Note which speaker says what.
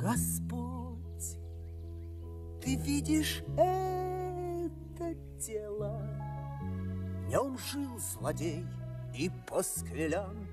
Speaker 1: Господь, ты видишь это тело? В нем жил злодей и пасквилянт,